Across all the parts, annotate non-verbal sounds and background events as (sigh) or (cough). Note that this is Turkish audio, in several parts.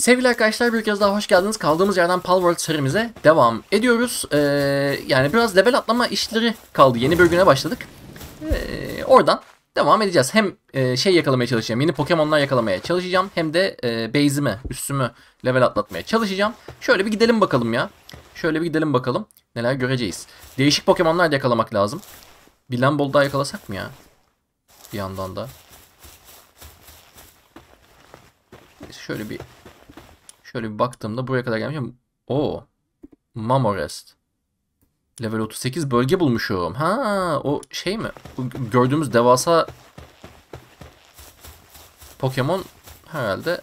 Sevgili arkadaşlar bir kez daha hoş geldiniz. Kaldığımız yerden Palworld serimize devam ediyoruz. Ee, yani biraz level atlama işleri kaldı. Yeni bir güne başladık. Ee, oradan devam edeceğiz. Hem e, şey yakalamaya çalışacağım. Yeni Pokemon'lar yakalamaya çalışacağım. Hem de e, base'imi, üstümü level atlatmaya çalışacağım. Şöyle bir gidelim bakalım ya. Şöyle bir gidelim bakalım. Neler göreceğiz. Değişik Pokemon'lar da yakalamak lazım. Bir Lambol daha yakalasak mı ya? Bir yandan da. Şöyle bir Şöyle bir baktığımda buraya kadar gelmişim. O, Mamorest. Level 38 bölge bulmuşum. Ha, o şey mi? Bu gördüğümüz devasa Pokemon herhalde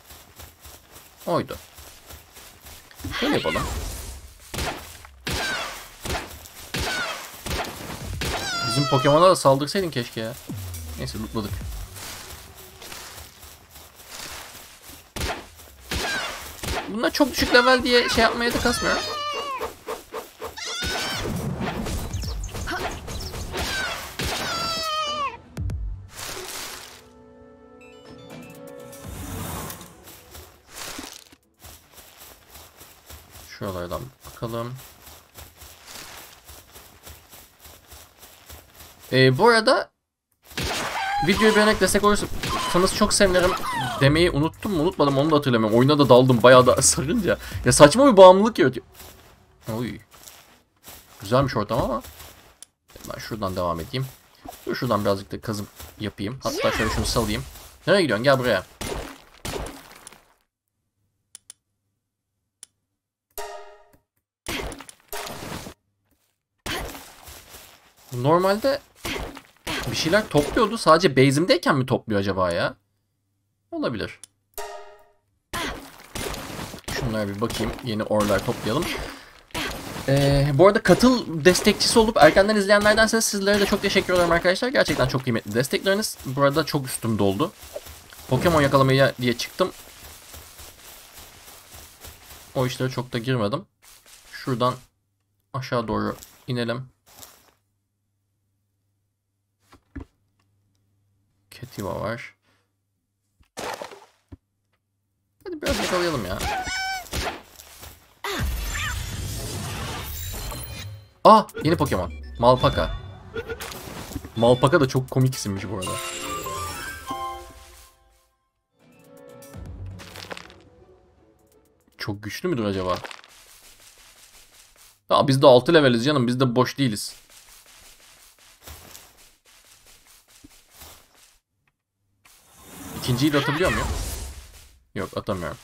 oydu. Şöyle yapalım. Bizim Pokemon'a da saldırsaydın keşke ya. Neyse lootladık. Bunlar çok düşük level diye şey yapmaya da kasmıyorum. Şuralardan bakalım. Ee, bu arada videoyu beğenerek destek olursanız çok sevinirim demeyi unuttum mu unutmadım onu da hatırlamıyorum. Oyuna da daldım bayağı da (laughs) sarınca. Ya saçma bir bağımlılık yaratıyor. Oy. Güzelmiş ortam ama. Ben şuradan devam edeyim. Dur şuradan birazcık da kazım yapayım. Hatta şöyle şunu salayım. Nereye gidiyorsun? Gel buraya. Normalde bir şeyler topluyordu. Sadece base'imdeyken mi topluyor acaba ya? Olabilir. Şunlara bir bakayım. Yeni orlar toplayalım. Ee, bu arada katıl destekçisi olup erkenden izleyenlerdense sizlere de çok teşekkür ederim arkadaşlar. Gerçekten çok kıymetli destekleriniz. Burada çok üstüm doldu. Pokemon yakalamaya diye çıktım. O işlere çok da girmedim. Şuradan aşağı doğru inelim. Ketiva var. Hadi biraz yakalayalım ya. Ah yeni Pokemon. Malpaka. Malpaka da çok komik isimmiş bu arada. Çok güçlü müdür acaba? Aa, biz de 6 leveliz canım. Biz de boş değiliz. İkinciyi de atabiliyor muyum? Yok atamıyorum.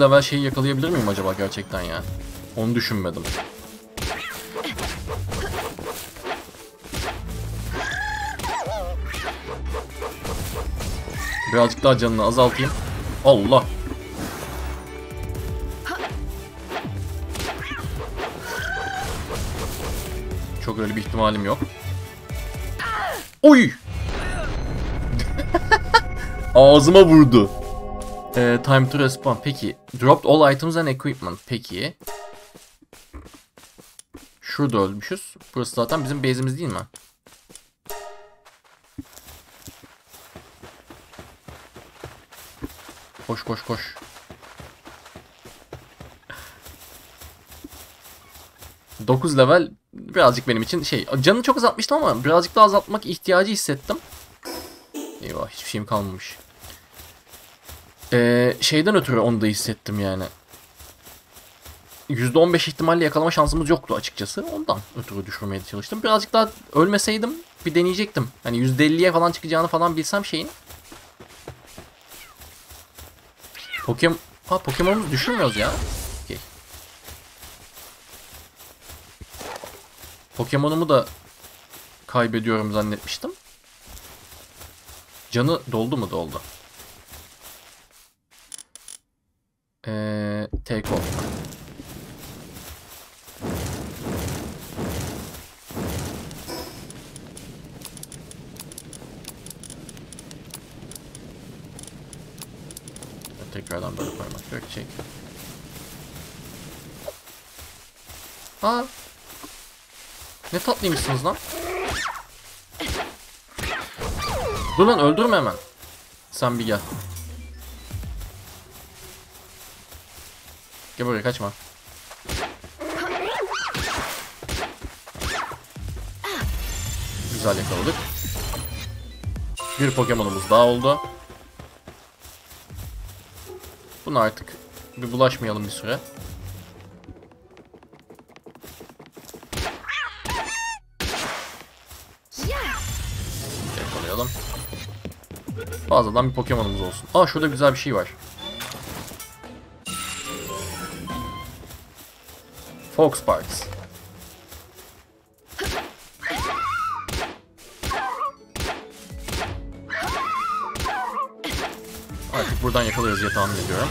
Level şeyi yakalayabilir miyim acaba gerçekten ya? Onu düşünmedim. Birazcık daha canını azaltayım. Allah. Çok öyle bir ihtimalim yok. Oy! (laughs) Ağzıma vurdu. Ee, time to respawn. Peki. Dropped all items and equipment. Peki. Şurada ölmüşüz. Burası zaten bizim base'imiz değil mi? Koş koş koş. Dokuz level birazcık benim için şey canını çok azaltmıştım ama birazcık daha azaltmak ihtiyacı hissettim. Eyvah hiçbir şeyim kalmamış. Ee, şeyden ötürü onu da hissettim yani. %15 ihtimalle yakalama şansımız yoktu açıkçası. Ondan ötürü düşürmeye çalıştım. Birazcık daha ölmeseydim bir deneyecektim. Hani %50'ye falan çıkacağını falan bilsem şeyin. Pokemon... Ha Pokemon'umuzu düşürmüyoruz ya. Okay. Pokemon'umu da kaybediyorum zannetmiştim. Canı doldu mu doldu. Ee, take off. tekrardan böyle koymak gerekecek. Aa. Ne tatlıymışsınız lan. Dur lan öldürme hemen. Sen bir gel. Gel buraya kaçma. Güzel yakaladık. Bir Pokemon'umuz daha oldu. Buna artık bir bulaşmayalım bir süre. Fazladan bir Pokemon'umuz olsun. Aa şurada güzel bir şey var. Fox Parks. Artık buradan yakalıyoruz diye tahmin ediyorum.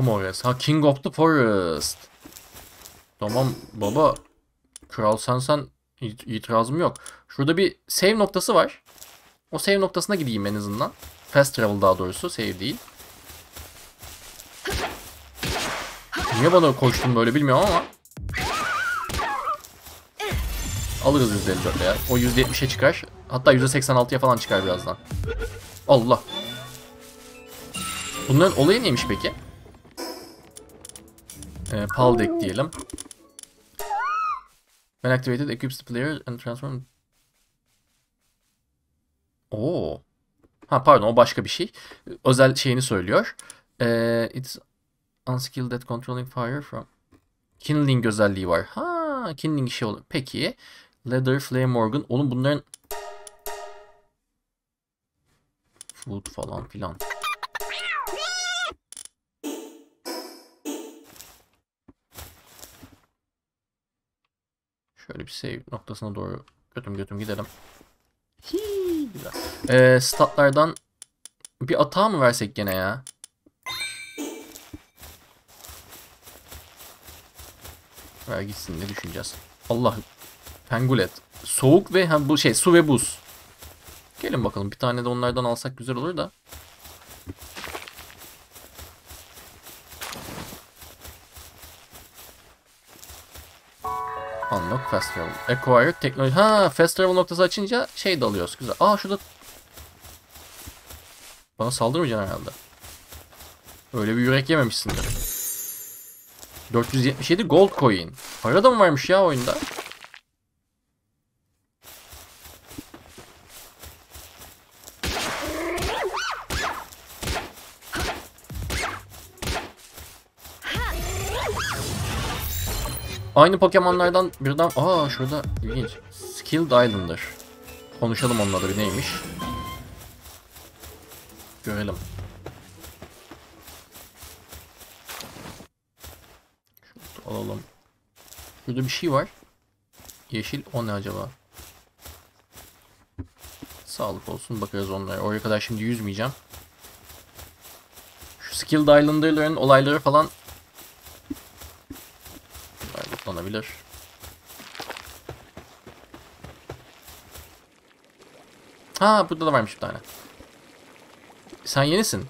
Mamores. Ha King of the Forest. Tamam baba. Kral sensen it- itirazım yok. Şurada bir save noktası var. O save noktasına gideyim en azından. Fast travel daha doğrusu. Save değil. Niye bana koştun böyle bilmiyorum ama. Alırız %54 ya. O %70'e çıkar. Hatta %86'ya falan çıkar birazdan. Allah. Bunların olayı neymiş peki? Ee, Pal deck diyelim. When activated, equips the player and transform... Oo. Ha pardon o başka bir şey. Özel şeyini söylüyor. Ee, it's unskilled at controlling fire from... Kindling özelliği var. Ha, kindling işi olur. Peki. Leather, Flame Organ. Oğlum bunların... Food falan filan. Şöyle bir save noktasına doğru götüm götüm gidelim. Hii, güzel. Ee, statlardan bir atağa mı versek gene ya? Ver gitsin ne düşüneceğiz. Allah Pengulet. Soğuk ve ha, bu şey su ve buz. Gelin bakalım bir tane de onlardan alsak güzel olur da. Unlock Fast Travel. Acquire teknoloji. Ha Fast Travel noktası açınca şey de alıyoruz. Güzel. Aa şurada. Bana saldırmayacaksın herhalde. Öyle bir yürek yememişsindir. 477 gold coin. Para da mı varmış ya oyunda? Aynı Pokemon'lardan birden... Aa şurada ilginç. Skilled Islander. Konuşalım onunla bir neymiş. Görelim. Şunu alalım. Şurada bir şey var. Yeşil o ne acaba? Sağlık olsun bakarız onlara. Oraya kadar şimdi yüzmeyeceğim. Şu Skilled Islander'ların olayları falan Lootlanabilir. Ha burada da varmış bir tane. Sen yenisin.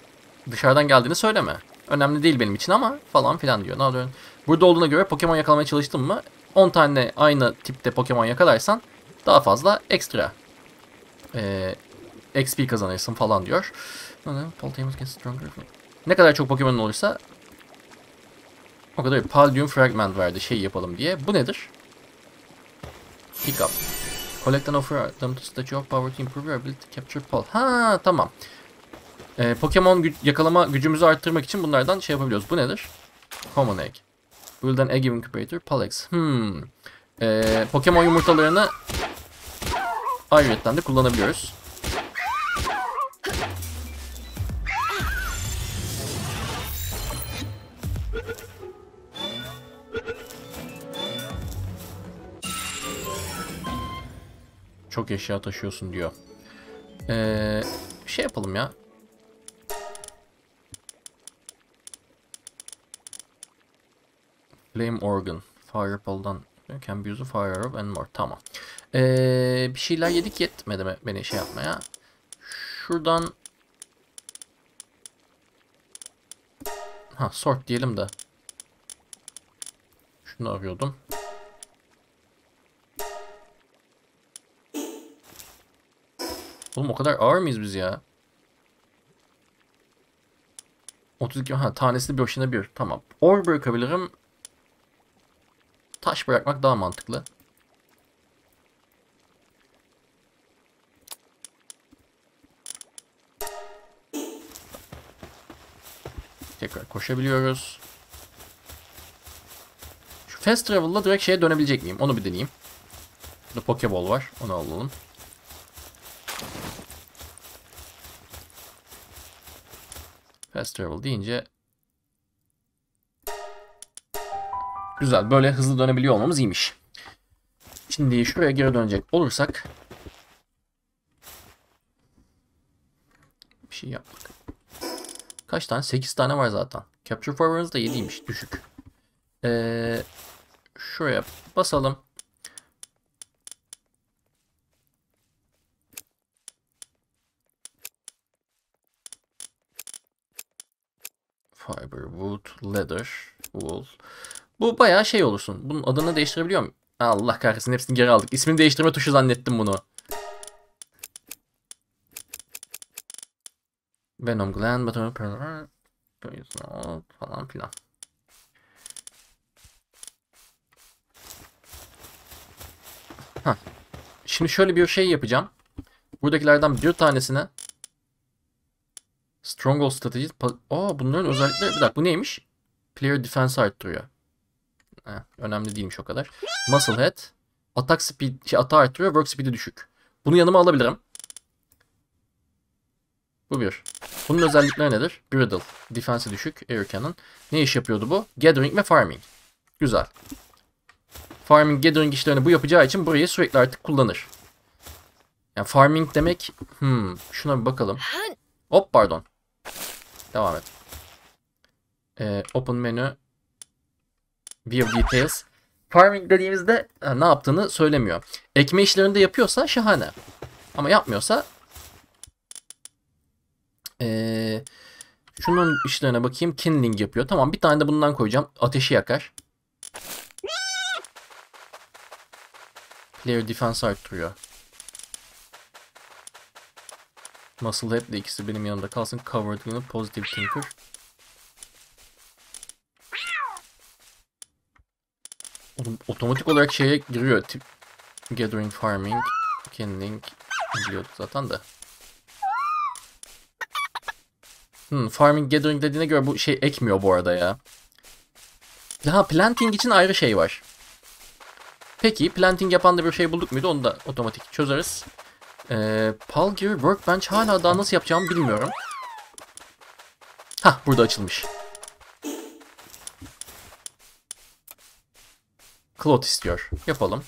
Dışarıdan geldiğini söyleme. Önemli değil benim için ama falan filan diyor. Ne yapıyorsun? Burada olduğuna göre Pokemon yakalamaya çalıştın mı 10 tane aynı tipte Pokemon yakalarsan daha fazla ekstra e, XP kazanırsın falan diyor. Ne kadar çok Pokemon olursa o kadar Paldium Fragment verdi şey yapalım diye. Bu nedir? Pick up. Collect and offer them to statue of power to improve your ability to capture Pal. Ha tamam. Ee, Pokemon gü yakalama gücümüzü arttırmak için bunlardan şey yapabiliyoruz. Bu nedir? Common Egg. Build an Egg Incubator. Palex. Hmm. Ee, Pokemon yumurtalarını ayrıyetten de kullanabiliyoruz. Çok eşya taşıyorsun diyor. Ee, şey yapalım ya. Flame organ. Fireball'dan can be used fire arrow and more. Tamam. Ee, bir şeyler yedik yetmedi mi beni şey yapmaya. Şuradan Ha sort diyelim de. Şunu arıyordum. Oğlum o kadar ağır mıyız biz ya? 32 ha tanesi başına bir. Tamam. Or bırakabilirim. Taş bırakmak daha mantıklı. Tekrar koşabiliyoruz. Şu fast travel'la direkt şeye dönebilecek miyim? Onu bir deneyeyim. Burada Pokeball var. Onu alalım. Fast travel deyince Güzel. Böyle hızlı dönebiliyor olmamız iyiymiş. Şimdi şuraya geri dönecek olursak bir şey yaptık. Kaç tane? 8 tane var zaten. Capture Forward'ınız da 7'ymiş. Düşük. Ee, şuraya basalım. Fiber, wood, leather, wool. Bu bayağı şey olursun. Bunun adını değiştirebiliyor muyum? Allah kahretsin hepsini geri aldık. İsmini değiştirme tuşu zannettim bunu. Venom Gland, Battle falan filan. Heh. Şimdi şöyle bir şey yapacağım. Buradakilerden bir tanesine Stronghold strateji. Aa bunların özellikleri bir dakika bu neymiş? Player defense arttırıyor. Heh, önemli değilmiş o kadar. Muscle head. Atak speed, şey, ata arttırıyor. Work speed'i düşük. Bunu yanıma alabilirim. Bu bir. Bunun özellikleri nedir? Brittle. Defense'i düşük. Air cannon. Ne iş yapıyordu bu? Gathering ve farming. Güzel. Farming, gathering işlerini bu yapacağı için burayı sürekli artık kullanır. Yani farming demek... Hmm, şuna bir bakalım. Hop pardon. Devam et. Ee, open menu. View details. Farming dediğimizde ha, ne yaptığını söylemiyor. Ekme işlerinde yapıyorsa şahane. Ama yapmıyorsa ee, şunun işlerine bakayım. Kindling yapıyor. Tamam bir tane de bundan koyacağım. Ateşi yakar. Player defense arttırıyor. Muscle Head de ikisi benim yanımda kalsın. Covered yine Positive Thinker. Oğlum, otomatik olarak şeye giriyor. Tip Gathering Farming. Kindling. Biliyorduk zaten de. Hmm, farming Gathering dediğine göre bu şey ekmiyor bu arada ya. Ha planting için ayrı şey var. Peki planting yapan da bir şey bulduk muydu onu da otomatik çözeriz. Ee, Palgear Workbench hala daha nasıl yapacağımı bilmiyorum. Ha burada açılmış. Cloth istiyor. Yapalım.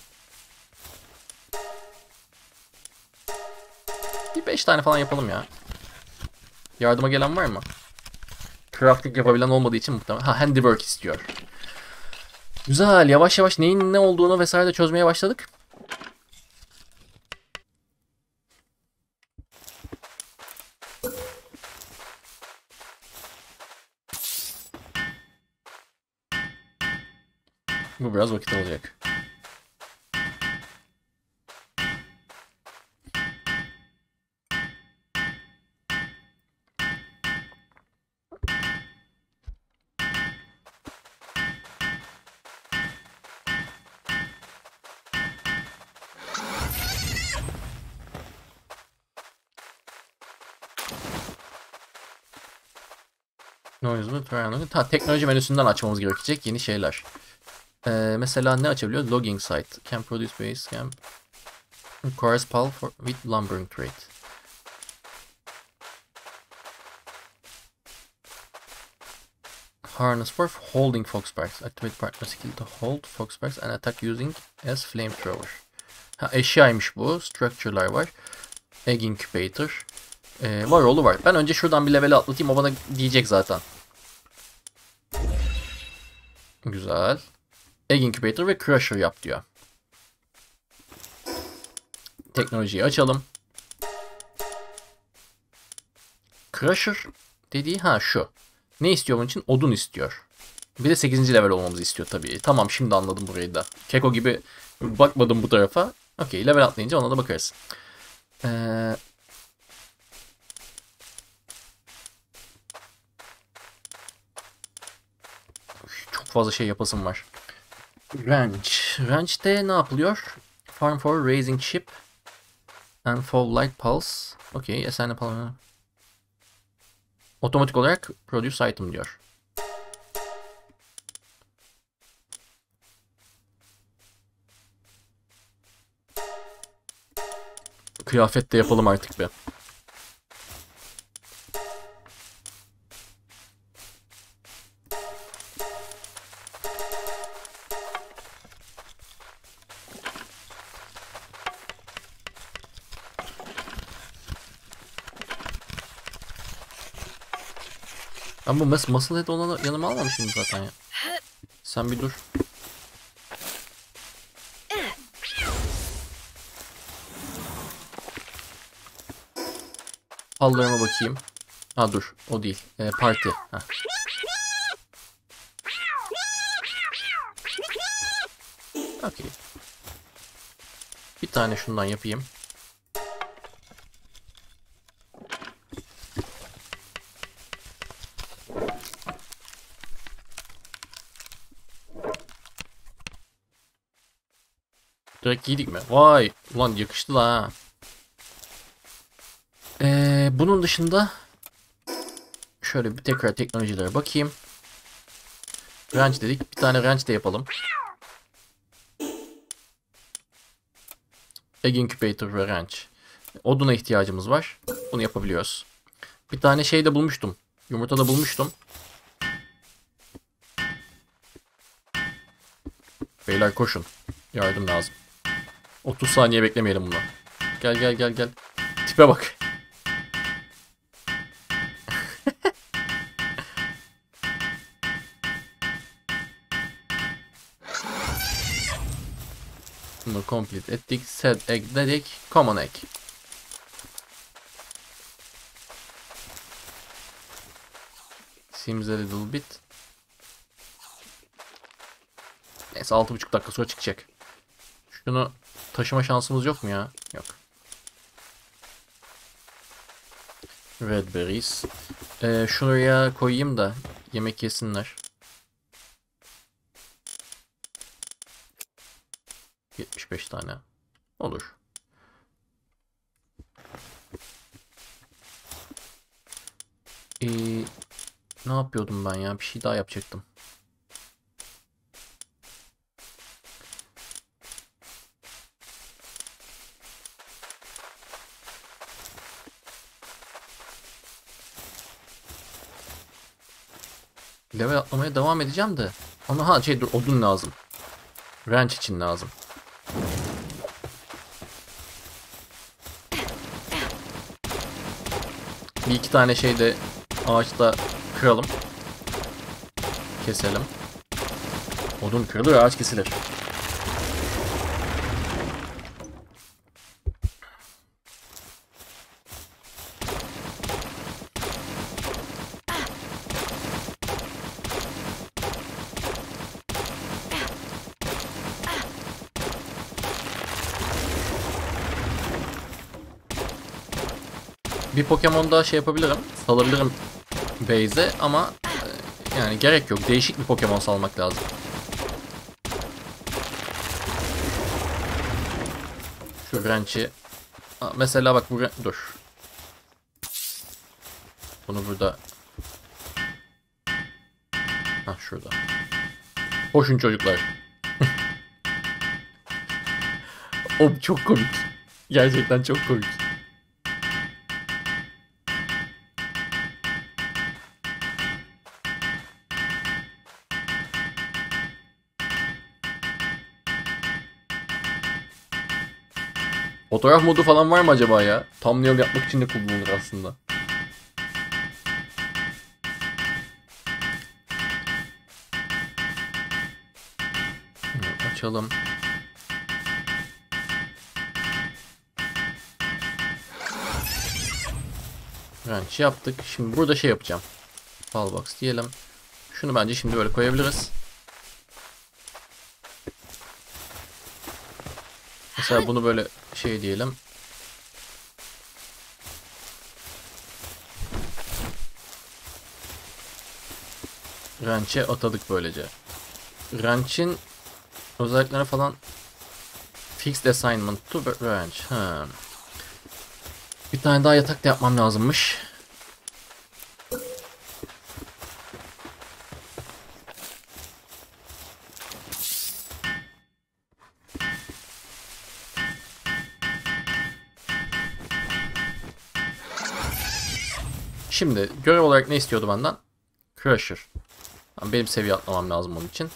Bir 5 tane falan yapalım ya. Yardıma gelen var mı? Crafting yapabilen olmadığı için muhtemelen. Ha handiwork istiyor. Güzel. Yavaş yavaş neyin ne olduğunu vesaire de çözmeye başladık. Biraz vakit alacak. Noise mu? Ha, teknoloji menüsünden açmamız gerekecek yeni şeyler. Ee, mesela ne açabiliyor? Logging site. Can produce base camp. Requires pal for, with lumbering trade. Harness for holding foxparks. Activate partner skill to hold foxparks and attack using as flamethrower. Ha eşyaymış bu. Structure'lar var. Egg incubator. Ee, var oğlu var. Ben önce şuradan bir level atlatayım. O bana diyecek zaten. Güzel. Egg Incubator ve Crusher yap diyor. Teknolojiyi açalım. Crusher dediği ha şu. Ne istiyor bunun için? Odun istiyor. Bir de 8. level olmamızı istiyor tabii. Tamam şimdi anladım burayı da. Keko gibi bakmadım bu tarafa. Okey level atlayınca ona da bakarız. Ee, çok fazla şey yapasım var. Ranch. Ranch'te ne yapılıyor? Farm for raising sheep and for light pulse. Okey, esene pulse. Otomatik olarak produce item diyor. Kıyafet de yapalım artık be. Bu mas muscle head olanı yanıma almamışım zaten ya. Sen bir dur. Hallarıma bakayım. Ha dur o değil. Ee, parti. Heh. Okey. Bir tane şundan yapayım. Direkt giydik mi? Vay! Ulan yakıştı la ha. Ee, bunun dışında şöyle bir tekrar teknolojilere bakayım. Ranch dedik. Bir tane ranch de yapalım. Egg Incubator ve ranch. Oduna ihtiyacımız var. Bunu yapabiliyoruz. Bir tane şey de bulmuştum. Yumurta da bulmuştum. Beyler koşun. Yardım lazım. 30 saniye beklemeyelim bunu. Gel gel gel gel. Tipe bak. (laughs) Bunu complete ettik. Set egg dedik. Common egg. Seems a little bit. Neyse 6,5 dakika sonra çıkacak. Şunu taşıma şansımız yok mu ya? Yok. Red berries. Ee, şuraya koyayım da yemek yesinler. 75 tane. Olur. Ee, ne yapıyordum ben ya? Bir şey daha yapacaktım. Level atlamaya devam edeceğim de. Ama ha şey dur odun lazım. Ranch için lazım. Bir iki tane şey de ağaçta kıralım. Keselim. Odun kırılır ağaç kesilir. Bir Pokemon daha şey yapabilirim. Salabilirim base'e ama e, yani gerek yok. Değişik bir Pokemon salmak lazım. Şu Wrench'i mesela bak bu dur. Bunu burada Ha şurada. Hoşun çocuklar. (laughs) o çok komik. Gerçekten çok komik. Fotoğraf modu falan var mı acaba ya? Thumbnail yapmak için de kullanılır aslında. açalım. Wrench yaptık. Şimdi burada şey yapacağım. Fal box diyelim. Şunu bence şimdi böyle koyabiliriz. Mesela bunu böyle şey diyelim. Wrench'e atadık böylece. Wrench'in özellikleri falan Fixed assignment to wrench. Ha. Bir tane daha yatak da yapmam lazımmış. Şimdi görev olarak ne istiyordu benden? Crusher. Benim seviye atlamam lazım onun için.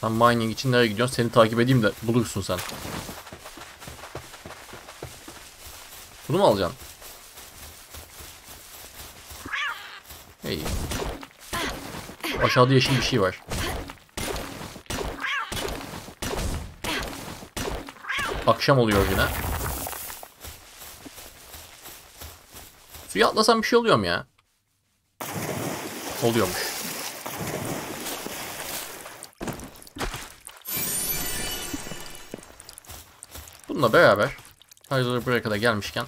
Sen mining için nereye gidiyorsun? Seni takip edeyim de bulursun sen. Bunu mu alacaksın? Aşağıda yeşil bir şey var. Akşam oluyor yine. Suya atlasam bir şey oluyor mu ya? Oluyormuş. Bununla beraber hazır buraya kadar gelmişken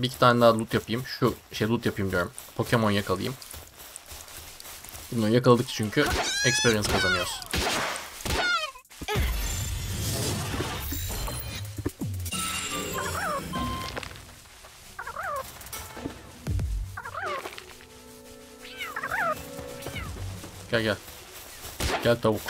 bir iki tane daha loot yapayım. Şu şey loot yapayım diyorum. Pokemon yakalayayım. Bunu yakaladık çünkü experience kazanıyoruz. Gel gel. Gel tavuk.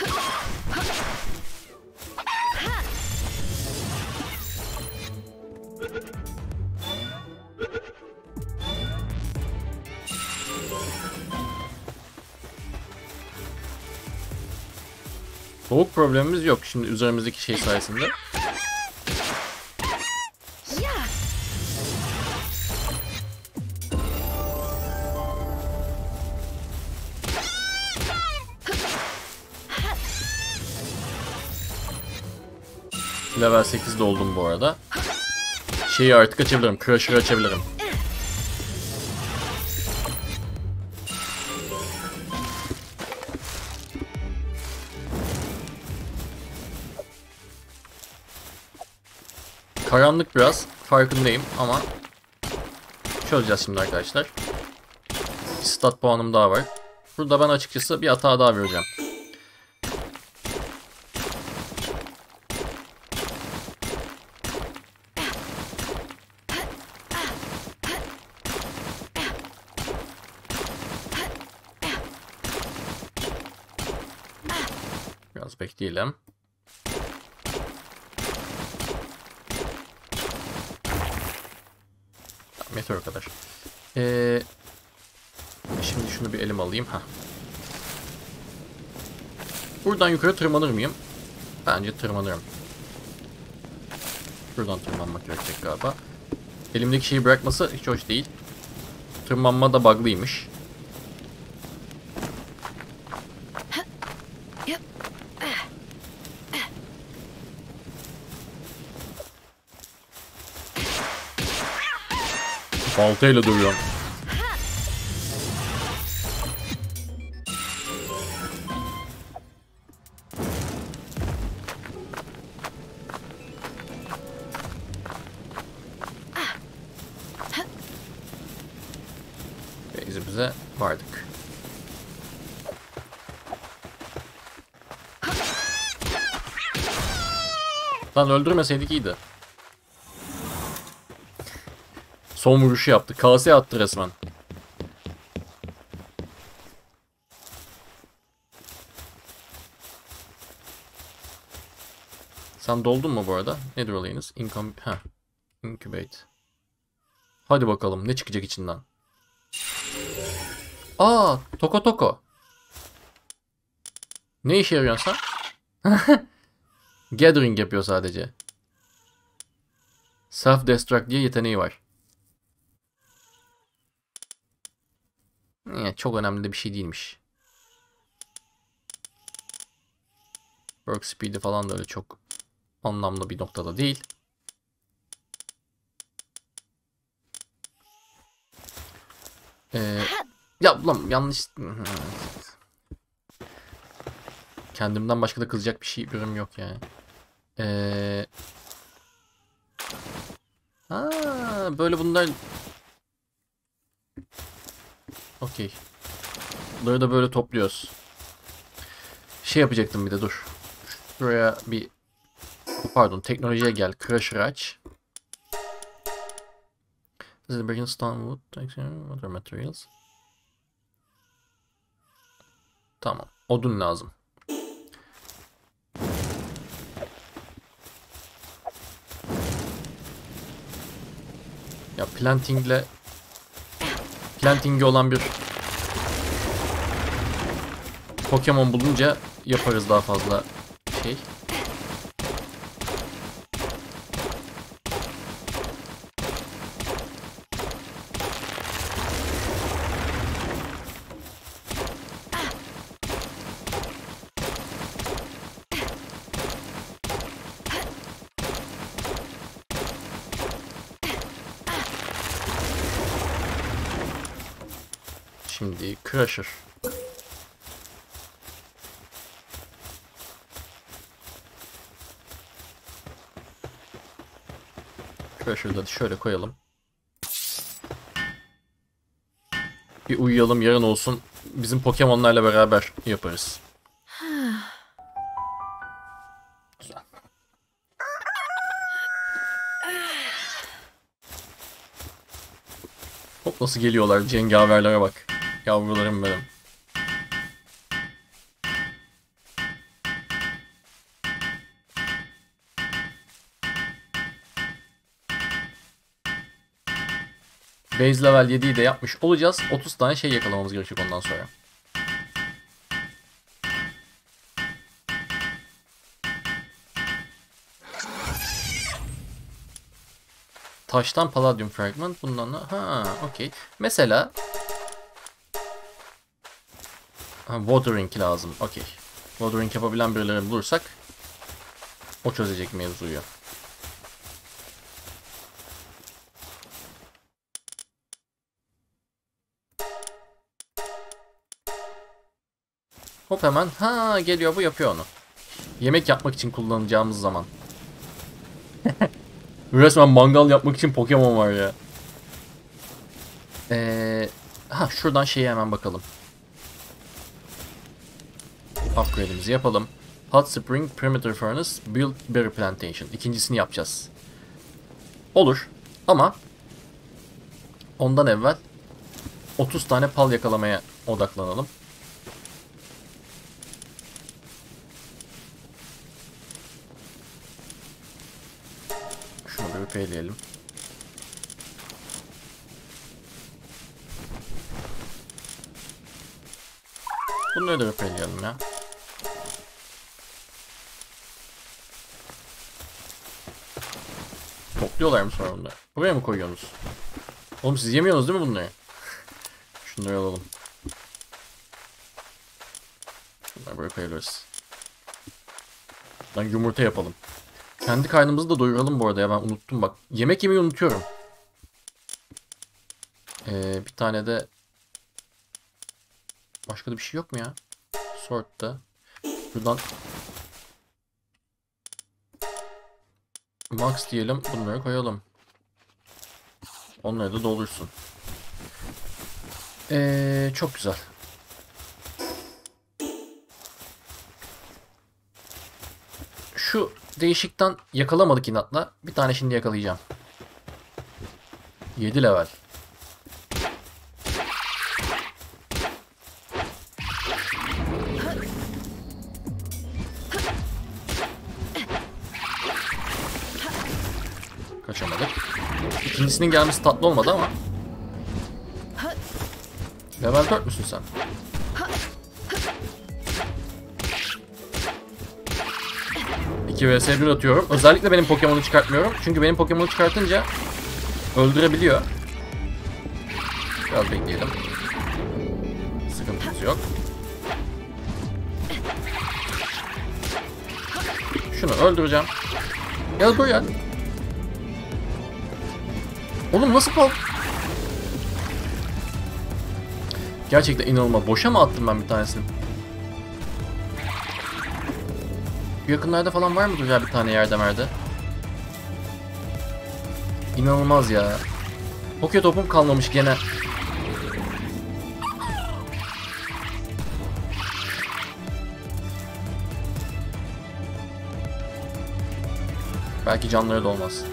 Soğuk problemimiz yok şimdi üzerimizdeki şey sayesinde. Level 8'de oldum bu arada. Şeyi artık açabilirim. Crusher'ı açabilirim. Karanlık biraz. Farkındayım ama çözeceğiz şimdi arkadaşlar. Bir stat puanım daha var. Burada ben açıkçası bir hata daha vereceğim. Biraz bekleyelim. Meteor kadar. Ee, şimdi şunu bir elim alayım. ha. Buradan yukarı tırmanır mıyım? Bence tırmanırım. Şuradan tırmanmak gerekecek galiba. Elimdeki şeyi bırakması hiç hoş değil. Tırmanma da bug'lıymış. Baltayla dövüyorum. Vardık. Lan öldürmeseydik iyiydi. Son vuruşu yaptı. Kase attı resmen. Sen doldun mu bu arada? Nedir olayınız? Income... Ha. Incubate. Hadi bakalım ne çıkacak içinden. Aa, Toko Toko. Ne işe yarıyorsun sen? (laughs) Gathering yapıyor sadece. Self Destruct diye yeteneği var. Yani çok önemli de bir şey değilmiş. Work speed'i falan da öyle çok anlamlı bir noktada değil. Ee, ya ulan yanlış... Kendimden başka da kızacak bir şey ürüm yok yani. Ee... Aa, böyle bunlar... Okey. Bunları da böyle topluyoruz. Şey yapacaktım bir de dur. Şuraya bir... Pardon teknolojiye gel. Crusher aç. This is breaking stone wood, other materials. Tamam. Odun lazım. Ya plantingle plantingi olan bir Pokemon bulunca yaparız daha fazla şey. Şimdi Crusher. Crusher'da şöyle koyalım. Bir uyuyalım yarın olsun. Bizim Pokemon'larla beraber yaparız. Güzel. Hop nasıl geliyorlar cengaverlere bak. Yavrularım benim. Base level 7'yi de yapmış olacağız. 30 tane şey yakalamamız gerekecek ondan sonra. Taştan Palladium Fragment. Bundan da... Ha, okey. Mesela... Ha, watering lazım. Okey. Watering yapabilen birileri bulursak... O çözecek mevzuyu. Hop hemen. Ha geliyor bu yapıyor onu. Yemek yapmak için kullanacağımız zaman. (laughs) Resmen mangal yapmak için Pokemon var ya. Ee, ha şuradan şeyi hemen bakalım. Upgrade'imizi yapalım. Hot Spring Perimeter Furnace Build Berry Plantation. İkincisini yapacağız. Olur. Ama ondan evvel 30 tane pal yakalamaya odaklanalım. Repayleyelim. Bunları da repayleyelim ya. Topluyorlar mı sonra bunları? Buraya mı koyuyorsunuz? Oğlum siz yemiyorsunuz değil mi bunları? (laughs) Şunları alalım. Bunları böyle koyuyoruz. Lan yumurta yapalım. Kendi karnımızı da doyuralım bu arada ya ben unuttum bak. Yemek yemeyi unutuyorum. Ee, bir tane de başka da bir şey yok mu ya? Sort'ta. Buradan Max diyelim bunları koyalım. Onları da doldursun. Ee, çok güzel. Şu değişikten yakalamadık inatla. Bir tane şimdi yakalayacağım. 7 level. Kaçamadık. İkincisinin gelmesi tatlı olmadı ama. Level 4 müsün sen? 2 vs 1 atıyorum. Özellikle benim Pokemon'u çıkartmıyorum. Çünkü benim Pokemon'u çıkartınca öldürebiliyor. Biraz bekleyelim. Sıkıntımız yok. Şunu öldüreceğim. Gel buraya. Oğlum nasıl pal? Gerçekten inanılmaz. Boşa mı attım ben bir tanesini? Yakınlarda falan var mıdır ya bir tane yerde merde? İnanılmaz ya. Poke topum kalmamış gene. Belki canları da olmaz.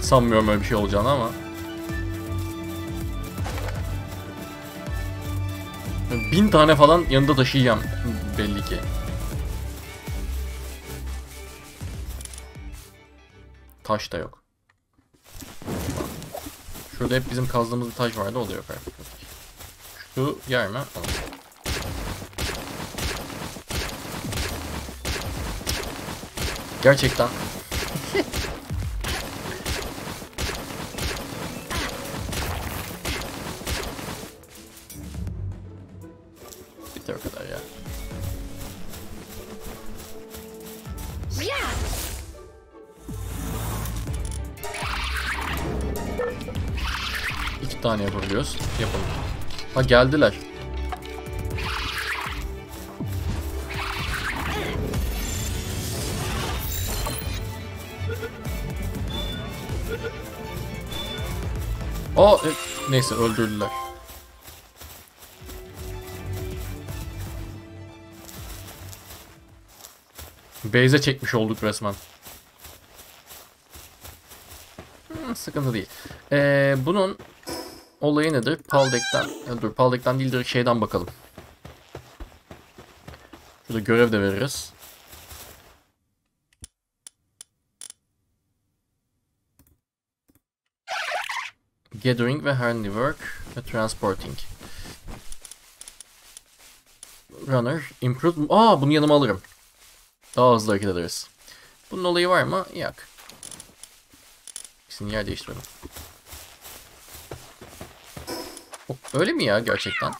Sanmıyorum öyle bir şey olacağını ama. Bin tane falan yanında taşıyacağım belli ki. Taş da yok. Şurada hep bizim kazdığımız bir taş vardı o da yok artık. Şu yer mi? Tamam. Gerçekten. Tane yapabiliyoruz. Yapalım. Ha geldiler. Aa, e, neyse öldürdüler. Beyze çekmiş olduk resmen. Hmm, sıkıntı değil. Ee, bunun olayı nedir? Paldek'ten, ya dur Paldek'ten değil de şeyden bakalım. Şurada görev de veririz. Gathering ve Handiwork ve Transporting. Runner, Improve... Aa bunu yanıma alırım. Daha hızlı hareket ederiz. Bunun olayı var mı? Yok. İkisini yer değiştirelim. Öyle mi ya gerçekten?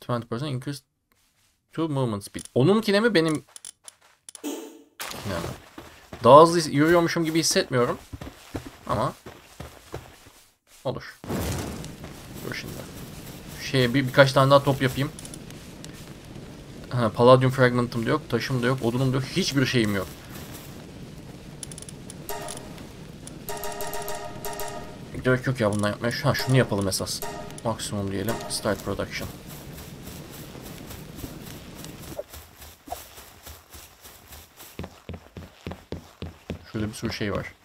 Twenty percent increase to movement speed. Onunkine mi benim? Yani. Daha hızlı yürüyormuşum gibi hissetmiyorum. Ama olur. Dur şimdi. Şeye bir birkaç tane daha top yapayım. Ha, Palladium Fragment'ım da yok, taşım da yok, odunum da yok, hiçbir şeyim yok. Gerek yok ya bundan yapmaya. Ha şunu yapalım esas. Maksimum diyelim. Start production. Şöyle bir sürü şey var.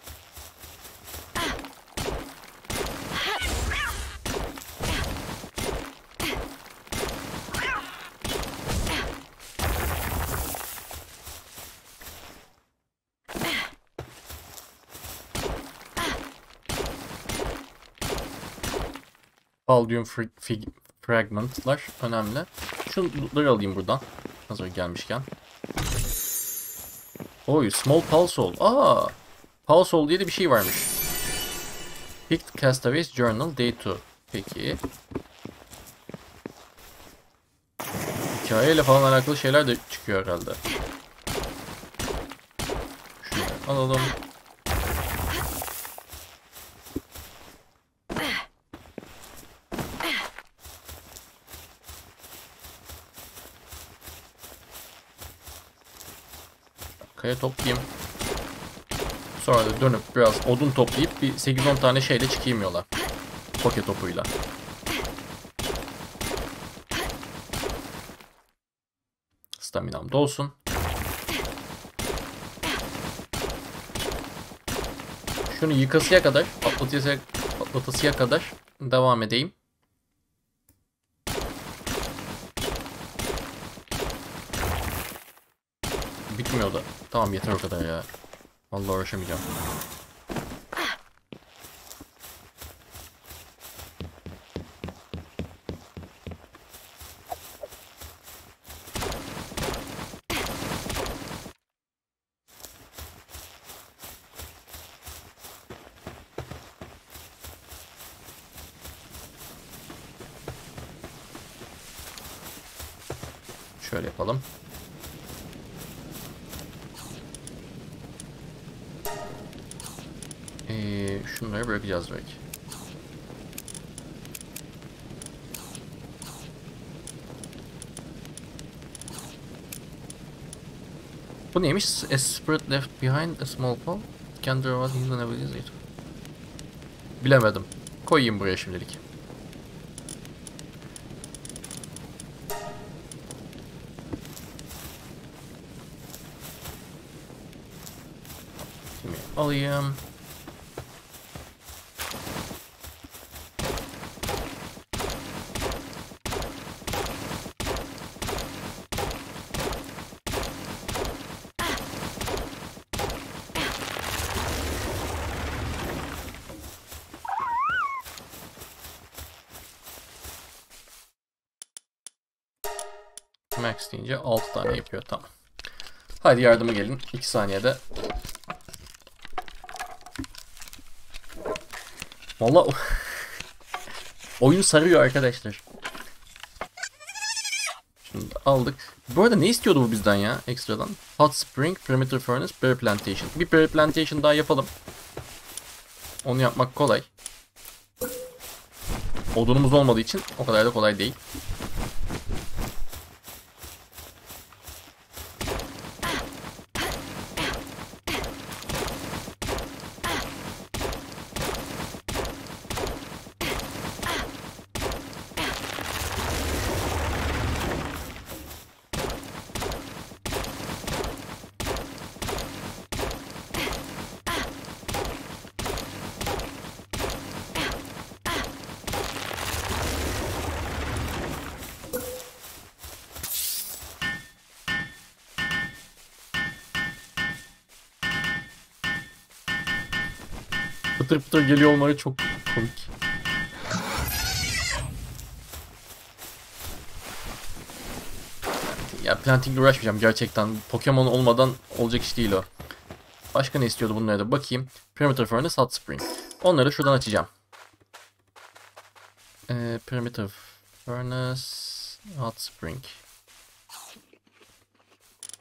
Fig- fragmentlar önemli. Şunları alayım buradan. Hazır gelmişken. Oy, small pulse hole. Aa, pulse hole diye de bir şey varmış. Picked Castaways Journal Day 2. Peki. Hikayeyle falan alakalı şeyler de çıkıyor herhalde. Şunu alalım. Kaya toplayayım. Sonra da dönüp biraz odun toplayıp bir 8-10 tane şeyle çıkayım yola. Poke topuyla. Staminam dolsun. Şunu yıkasıya kadar, patlatıya, patlatısıya kadar devam edeyim. Bitmiyor da. Tamam yeter o kadar ya. Vallahi uğraşamayacağım. Şöyle yapalım. Ee, şunları bırakacağız belki. Bu neymiş? A spirit left behind a small paw can draw out hidden abilities later. Bilemedim. Koyayım buraya şimdilik. Şimdi alayım. Max deyince 6 tane yapıyor. Tamam. Hadi yardıma gelin. 2 saniyede. Valla (laughs) oyun sarıyor arkadaşlar. Şimdi aldık. Bu arada ne istiyordu bu bizden ya ekstradan? Hot Spring, Perimeter Furnace, Berry Plantation. Bir Berry Plantation daha yapalım. Onu yapmak kolay. Odunumuz olmadığı için o kadar da kolay değil. Pıtır geliyor olmaları çok komik. Ya plantingle uğraşmayacağım gerçekten. Pokemon olmadan olacak iş değil o. Başka ne istiyordu bunlara da bakayım. Perimeter Furnace, Hot Spring. Onları şuradan açacağım. Ee, Perimeter Furnace, Hot Spring.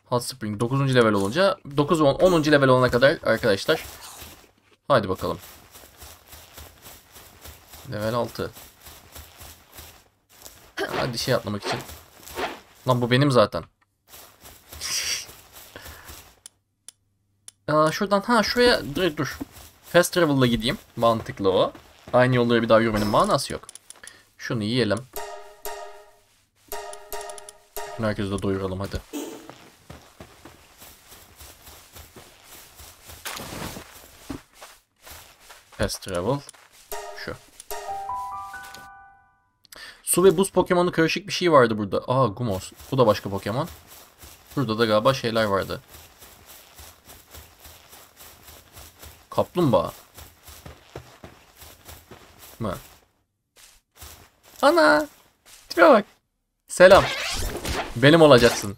Hot Spring 9. level olunca 9 10 10. level olana kadar arkadaşlar. Hadi bakalım. Level 6. Hadi şey atlamak için. Lan bu benim zaten. Aa, şuradan ha şuraya dur dur. Fast travel'la gideyim. Mantıklı o. Aynı yolları bir daha yürümenin manası yok. Şunu yiyelim. Şunu herkese de doyuralım hadi. Fast travel. Su ve buz Pokemon'u karışık bir şey vardı burada. Aa Gumos. Bu da başka Pokemon. Burada da galiba şeyler vardı. Kaplumbağa. Mı? Ana! Tipe bak. Selam. Benim olacaksın.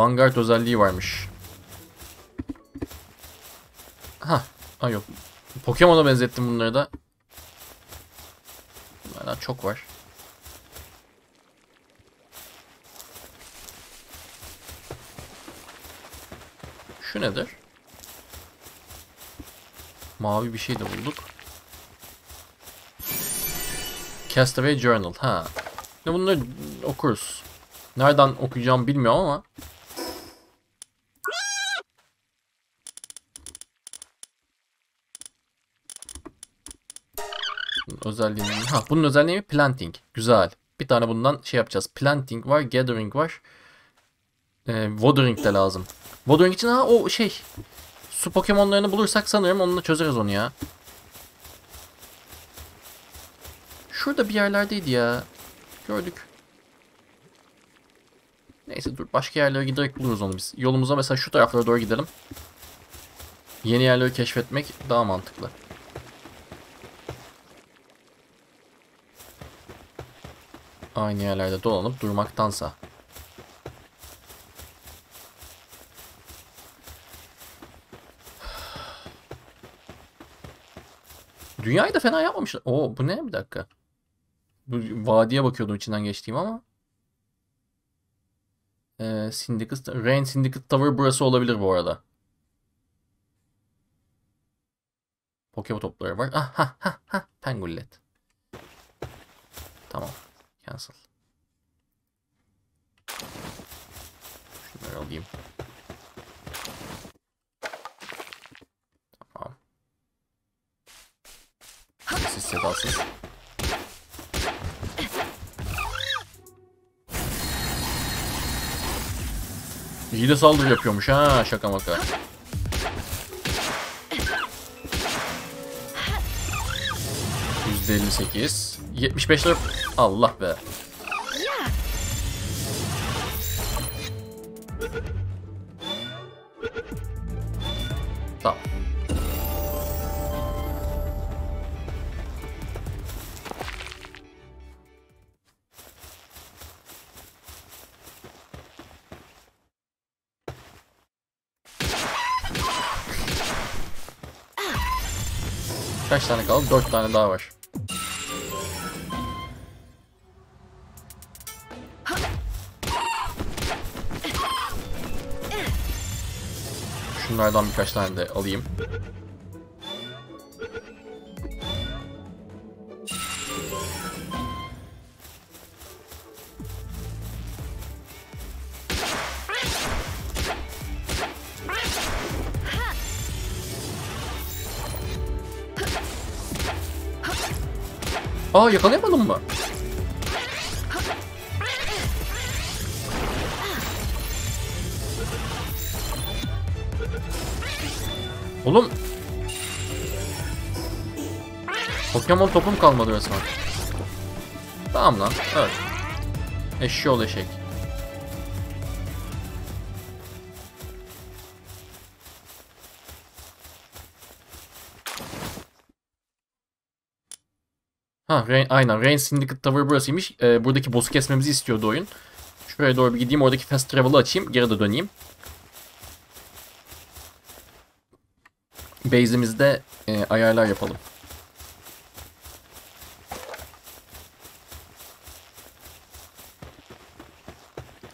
Vanguard özelliği varmış. Ha, ha yok. Pokemon'a benzettim bunları da. Bunlardan çok var. Şu nedir? Mavi bir şey de bulduk. Castaway Journal. Ha. Ne bunları okuruz. Nereden okuyacağım bilmiyorum ama. Özelliği ha bunun özelliği planting. Güzel. Bir tane bundan şey yapacağız. Planting var, gathering var. Ee, watering de lazım. Watering için ha o şey su Pokemon'larını bulursak sanırım onunla çözeriz onu ya. Şurada bir yerlerdeydi ya. Gördük. Neyse dur başka yerlere giderek buluruz onu biz. Yolumuza mesela şu taraflara doğru gidelim. Yeni yerleri keşfetmek daha mantıklı. Aynı yerlerde dolanıp durmaktansa. Dünyayı da fena yapmamışlar. Oo bu ne? Bir dakika. Bu vadiye bakıyordum içinden geçtiğim ama. Ee, Syndicate, Rain Syndicate Tower burası olabilir bu arada. Pokemon topları var. Ah ha ha ha. Pengullet. Tamam. Cancel. Şunları alayım. Tamam. Siz sedasız. İyi de saldırı yapıyormuş ha şaka maka. %58. 75 lira. Allah be. Tamam. Kaç tane kaldı? 4 tane daha var. Şunlardan birkaç tane de alayım. Aa yakalayamadım mı? Oğlum. Pokemon topum kalmadı resmen. Tamam lan. Evet. Eşşoğlu eşek. Ha, Rain, aynen. Rain Syndicate Tower burasıymış. Ee, buradaki boss'u kesmemizi istiyordu oyun. Şuraya doğru bir gideyim. Oradaki Fast Travel'ı açayım. Geri de döneyim. Base'imizde e, ayarlar yapalım.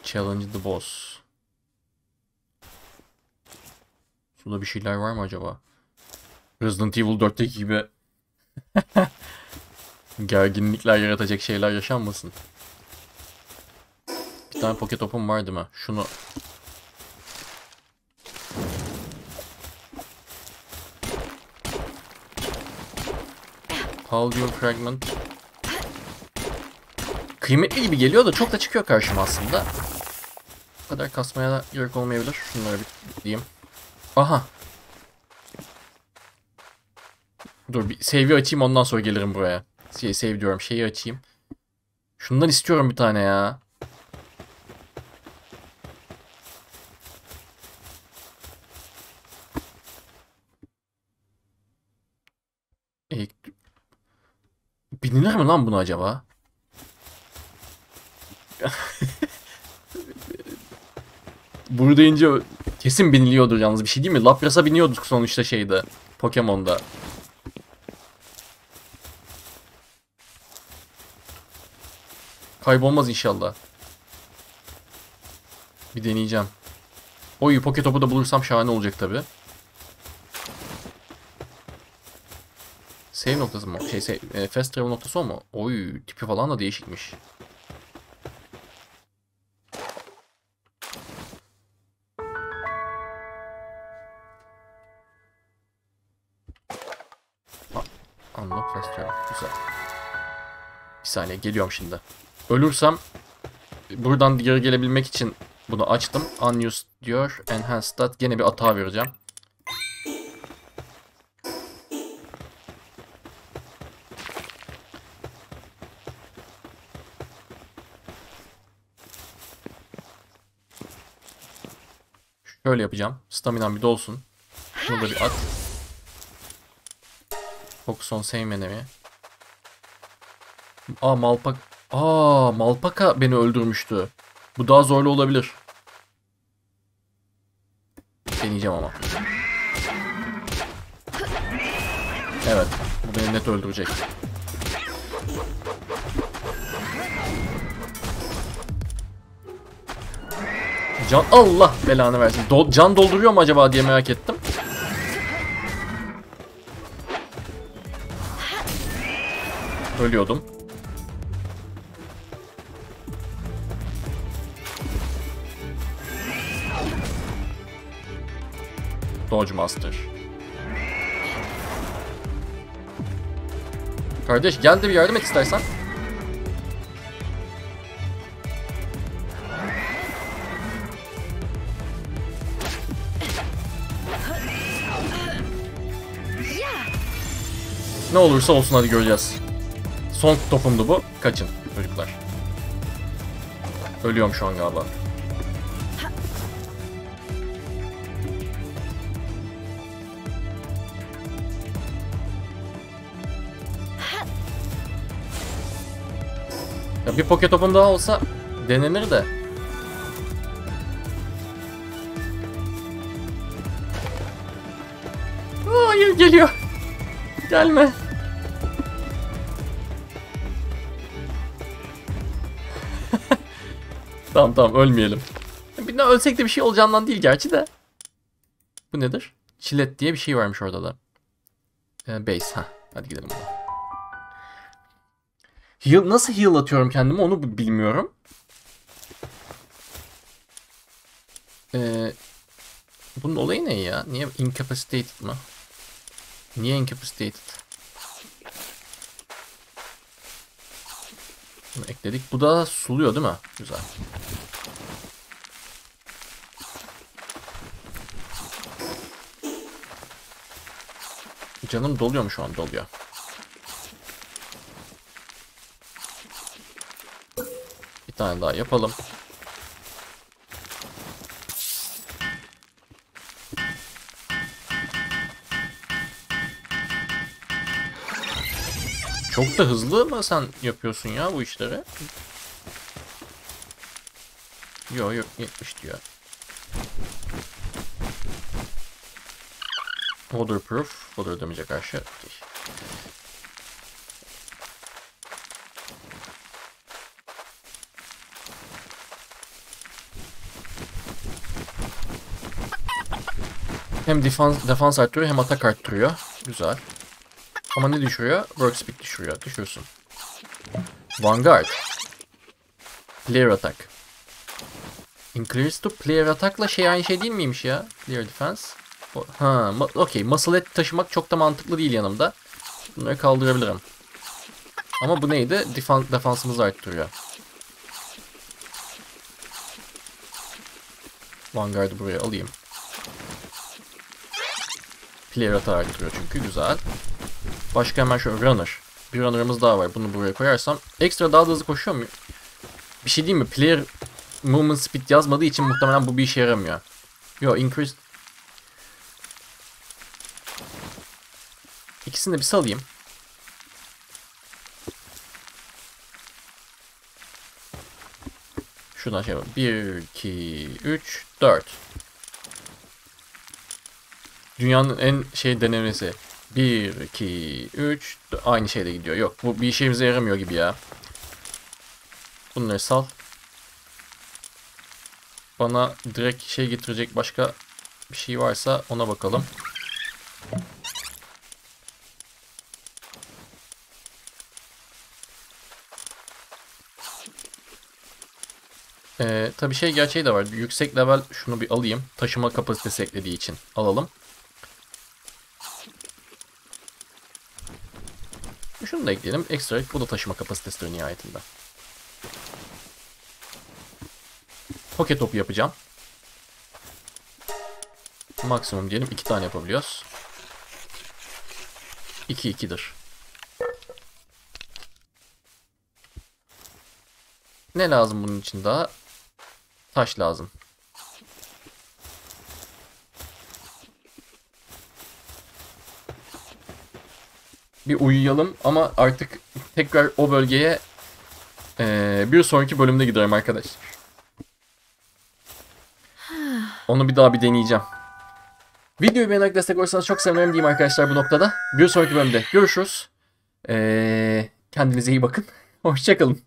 Challenge the boss. Suda bir şeyler var mı acaba? Resident Evil 4'teki gibi (laughs) gerginlikler yaratacak şeyler yaşanmasın. Bir tane poket topum var değil mi? Şunu Paldium Fragment. Kıymetli gibi geliyor da çok da çıkıyor karşıma aslında. Bu kadar kasmaya da gerek olmayabilir. Şunları bir diyeyim. Aha. Dur bir save'i açayım ondan sonra gelirim buraya. Şey, save diyorum şeyi açayım. Şundan istiyorum bir tane ya. Binilir mi lan bunu acaba? Burada ince kesin biniliyordur yalnız bir şey değil mi? Lapras'a biniyorduk sonuçta şeyde. Pokemon'da. Kaybolmaz inşallah. Bir deneyeceğim. Oy poke topu da bulursam şahane olacak tabi. Save noktası mı? Şey, save, e, fast travel noktası o mu? Oy tipi falan da değişikmiş. Ha, Unlock fast travel. Güzel. Bir saniye geliyorum şimdi. Ölürsem buradan geri gelebilmek için bunu açtım. Unused diyor. Enhanced stat. Gene bir hata vereceğim. Şöyle yapacağım. Staminam bir dolsun. Şunu da bir at. Focus on same enemy. Aa Malpak. Aa Malpaka beni öldürmüştü. Bu daha zorlu olabilir. Deneyeceğim ama. Evet. Bu beni net öldürecek. Can Allah belanı versin. Do- can dolduruyor mu acaba diye merak ettim. Ölüyordum. Dodge Master. Kardeş gel de bir yardım et istersen. Ne olursa olsun hadi göreceğiz. Son topumdu bu. Kaçın çocuklar. Ölüyorum şu an galiba. Ya bir poket topum daha olsa denenir de. Hayır geliyor. Gelme. Tamam tamam ölmeyelim. Bir ölsek de bir şey olacağından değil gerçi de. Bu nedir? Çilet diye bir şey varmış orada da. Ee, base ha. Hadi gidelim buna. Heal, nasıl heal atıyorum kendimi onu bilmiyorum. Ee, bunun olayı ne ya? Niye incapacitated mı? Niye incapacitated? Bunu ekledik. Bu da suluyor değil mi? Güzel. Canım doluyor mu şu an? Doluyor. Bir tane daha yapalım. Çok da hızlı mı sen yapıyorsun ya bu işleri? Yo yok 70 diyor. Waterproof. Water damage'e karşı. Hem defans, defans arttırıyor hem atak arttırıyor. Güzel. Ama ne düşürüyor? Work speed düşürüyor. Düşürsün. Vanguard. Player attack. Increase to player attack'la şey aynı şey değil miymiş ya? Player defense. Ha, okey. Muscle et taşımak çok da mantıklı değil yanımda. Bunları kaldırabilirim. Ama bu neydi? Defan defansımızı arttırıyor. Vanguard'ı buraya alayım. Player attack arttırıyor çünkü güzel. Başka hemen şöyle runner. Bir runner'ımız daha var. Bunu buraya koyarsam. Ekstra daha da hızlı koşuyor muyum? Bir şey diyeyim mi? Player movement speed yazmadığı için muhtemelen bu bir işe yaramıyor. Yo increase. İkisini de bir salayım. Şuradan şey yapalım. 1, 2, 3, 4. Dünyanın en şey denemesi. 1, 2, 3, aynı şeyde gidiyor. Yok bu bir işimize yaramıyor gibi ya. Bunları sal. Bana direkt şey getirecek başka bir şey varsa ona bakalım. Ee, tabii şey gerçeği de var. Yüksek level şunu bir alayım. Taşıma kapasitesi eklediği için alalım. Da ekleyelim. Ekstra bu da taşıma kapasitesidir nihayetinde. Pocket topu yapacağım. Maksimum diyelim iki tane yapabiliyoruz. 2 2'dir. Ne lazım bunun için daha? Taş lazım. Bir uyuyalım ama artık tekrar o bölgeye eee, bir sonraki bölümde giderim arkadaşlar. Onu bir daha bir deneyeceğim. Videoyu beğenerek destek olursanız çok sevinirim diyeyim arkadaşlar bu noktada. Bir sonraki bölümde görüşürüz. Ee, kendinize iyi bakın. (laughs) Hoşçakalın.